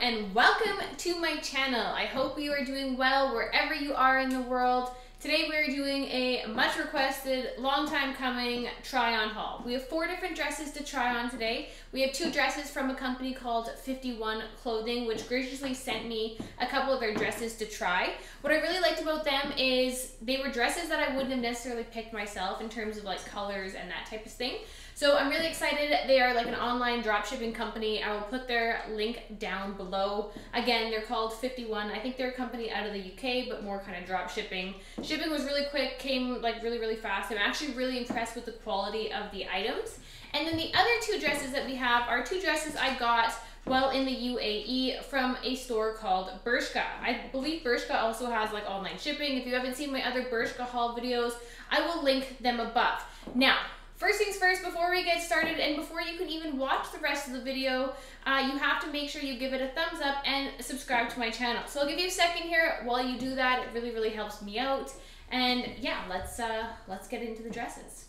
and welcome to my channel. I hope you are doing well wherever you are in the world. Today we are doing a much requested, long time coming try on haul. We have four different dresses to try on today. We have two dresses from a company called Fifty1 Clothing, which graciously sent me a couple of their dresses to try. What I really liked about them is they were dresses that I wouldn't have necessarily picked myself in terms of like colors and that type of thing. So I'm really excited. They are like an online dropshipping company. I will put their link down below. Again, they're called Fifty1. I think they're a company out of the UK, but more kind of drop shipping. Shipping was really quick, came like really, really fast. I'm actually really impressed with the quality of the items. And then the other two dresses that we have are two dresses I got well in the UAE from a store called Bershka. I believe Bershka also has like online shipping. If you haven't seen my other Bershka haul videos, I will link them above. Now, First things first, before we get started and before you can even watch the rest of the video, uh, you have to make sure you give it a thumbs up and subscribe to my channel. So I'll give you a second here while you do that. It really, really helps me out. And yeah, let's, uh, let's get into the dresses.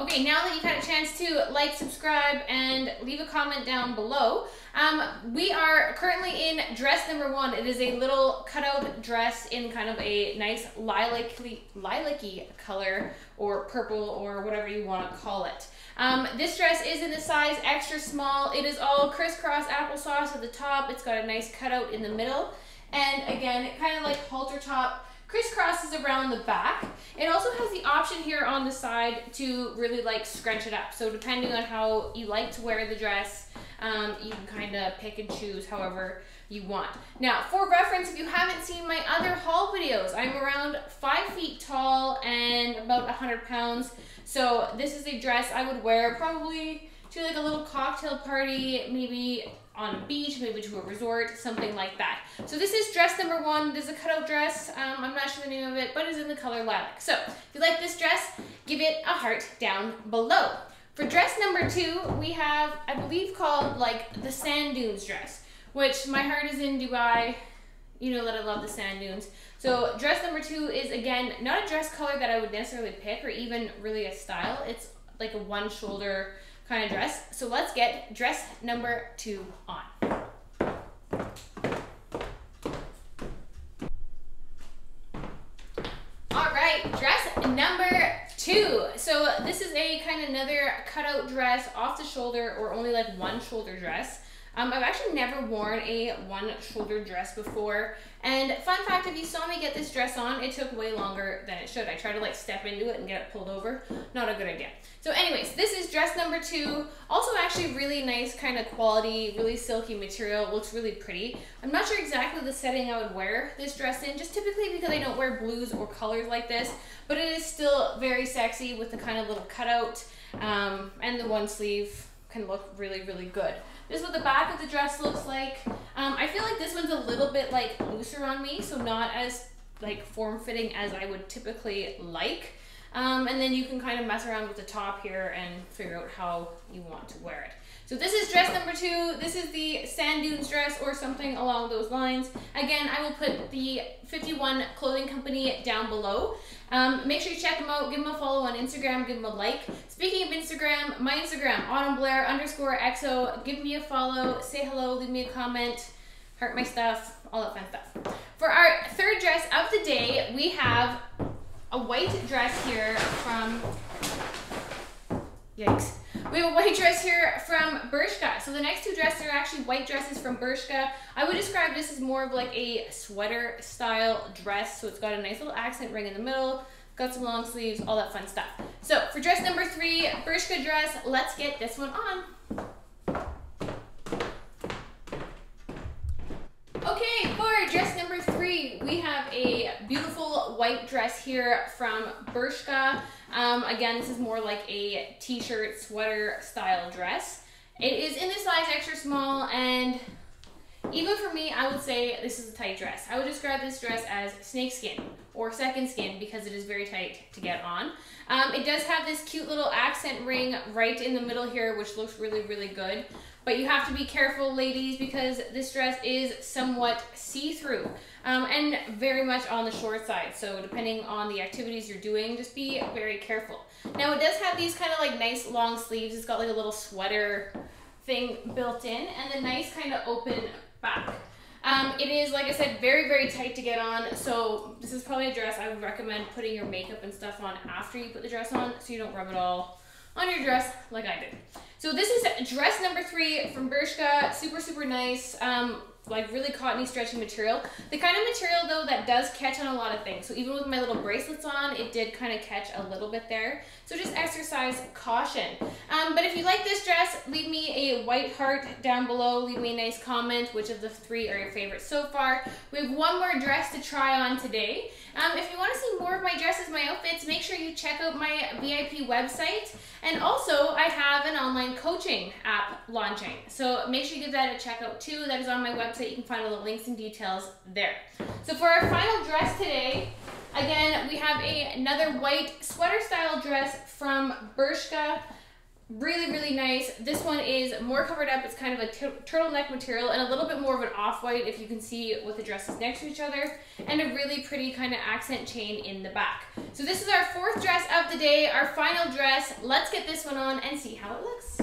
Okay, now that you've had a chance to like, subscribe, and leave a comment down below, um, we are currently in dress number one. It is a little cutout dress in kind of a nice lilac-y, lilac-y color or purple or whatever you want to call it. Um, this dress is in the size extra small. It is all crisscross applesauce at the top. It's got a nice cutout in the middle. And again, kind of like halter top crisscrosses around the back. It also has the option here on the side to really like scrunch it up. So depending on how you like to wear the dress, um, you can kind of pick and choose however you want. Now, for reference, if you haven't seen my other haul videos, I'm around five feet tall and about 100 pounds. So this is a dress I would wear probably to like a little cocktail party, maybe on a beach, maybe to a resort, something like that. So this is dress number one. It is a cutout dress. Um, I'm not sure the name of it, but it's in the color lilac. So if you like this dress, give it a heart down below. For dress number two, we have, I believe, called like the sand dunes dress, which my heart is in Dubai. You know that I love the sand dunes. So dress number two is again not a dress color that I would necessarily pick or even really a style. It's like a one shoulder kind of dress. So let's get dress number two on. All right, dress number two. So this is a kind of another cutout dress off the shoulder or only like one shoulder dress. Um, I've actually never worn a one shoulder dress before. And fun fact, if you saw me get this dress on, it took way longer than it should. I tried to like step into it and get it pulled over. Not a good idea. So anyways, this is dress number two. Also actually really nice kind of quality, really silky material. Looks really pretty. I'm not sure exactly the setting I would wear this dress in, just typically because I don't wear blues or colors like this. But it is still very sexy with the kind of little cutout um, and the one sleeve can look really, really good. This is what the back of the dress looks like. Um, I feel like this one's a little bit like looser on me, so not as like form-fitting as I would typically like. Um, and then you can kind of mess around with the top here and figure out how you want to wear it. So this is dress number two. This is the sand dunes dress or something along those lines. Again, I will put the Fifty1 clothing company down below. Um, make sure you check them out. Give them a follow on Instagram. Give them a like. Speaking of Instagram, my Instagram, Autumn Blair underscore XO. Give me a follow. Say hello. Leave me a comment. Heart my stuff. All that fun stuff. For our third dress of the day, we have a white dress here from... Yikes. We have a white dress here from Bershka. So the next two dresses are actually white dresses from Bershka. I would describe this as more of like a sweater style dress. So it's got a nice little accent ring in the middle, got some long sleeves, all that fun stuff. So for dress number three, Bershka dress, let's get this one on. Okay, for dress number three, we have a beautiful white dress here from Bershka. Um, again, this is more like a t-shirt sweater style dress. It is in the size extra small and even for me, I would say this is a tight dress. I would describe this dress as snakeskin or second skin because it is very tight to get on. Um, it does have this cute little accent ring right in the middle here, which looks really, really good. But you have to be careful, ladies, because this dress is somewhat see-through um, and very much on the short side. So depending on the activities you're doing, just be very careful. Now it does have these kind of like nice long sleeves. It's got like a little sweater thing built in and the nice kind of open back. Um, it is, like I said, very, very tight to get on. So this is probably a dress I would recommend putting your makeup and stuff on after you put the dress on so you don't rub it all on your dress like I did. So this is dress number three from Bershka. Super, super nice. Um, like really cottony stretchy material. The kind of material though that does catch on a lot of things. So even with my little bracelets on, it did kind of catch a little bit there. So just exercise caution. Um, but if you like this dress, leave me a white heart down below. Leave me a nice comment. Which of the three are your favorites so far? We have one more dress to try on today. Um, if you my dresses, my outfits, make sure you check out my VIP website. And also, I have an online coaching app launching. So make sure you give that a check out too. That is on my website. You can find all the links and details there. So for our final dress today, again, we have a, another white sweater style dress from Bershka. Really, really nice. This one is more covered up. It's kind of a turtleneck material and a little bit more of an off-white if you can see with the dresses next to each other and a really pretty kind of accent chain in the back. So this is our fourth dress of the day, our final dress. Let's get this one on and see how it looks.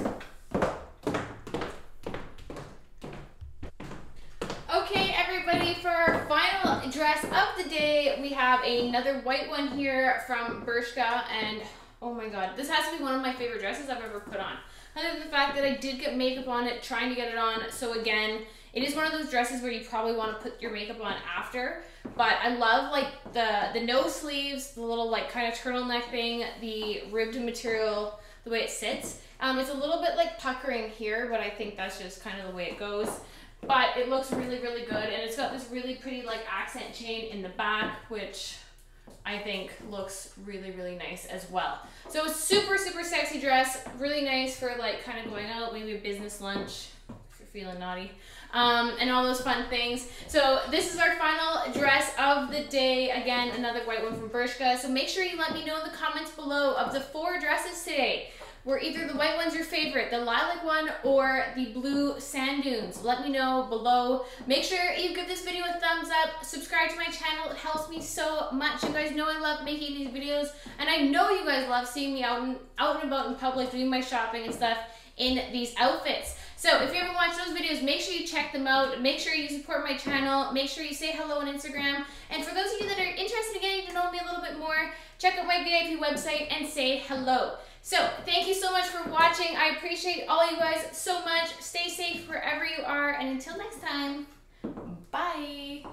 Okay, everybody, for our final dress of the day, we have another white one here from Bershka and Oh my god, this has to be one of my favorite dresses I've ever put on. Other than the fact that I did get makeup on it, trying to get it on. So again, it is one of those dresses where you probably want to put your makeup on after. But I love like the the no sleeves, the little like kind of turtleneck thing, the ribbed material, the way it sits. Um, it's a little bit like puckering here, but I think that's just kind of the way it goes. But it looks really, really good, and it's got this really pretty like accent chain in the back, which I think looks really, really nice as well. So super, super sexy dress. Really nice for like kind of going out, maybe a business lunch if you're feeling naughty. Um, and all those fun things. So this is our final dress of the day. Again, another white one from Bershka. So make sure you let me know in the comments below of the four dresses today were either the white one's your favorite, the lilac one, or the blue sand dunes. Let me know below. Make sure you give this video a thumbs up. Subscribe to my channel. It helps me so much. You guys know I love making these videos, and I know you guys love seeing me out and, out and about in public doing my shopping and stuff in these outfits. So if you ever watch those videos, make sure you check them out. Make sure you support my channel. Make sure you say hello on Instagram. And for those of you that are interested in getting to know me a little bit more, check out my VIP website and say hello. So thank you so much for watching. I appreciate all you guys so much. Stay safe wherever you are. And until next time, bye.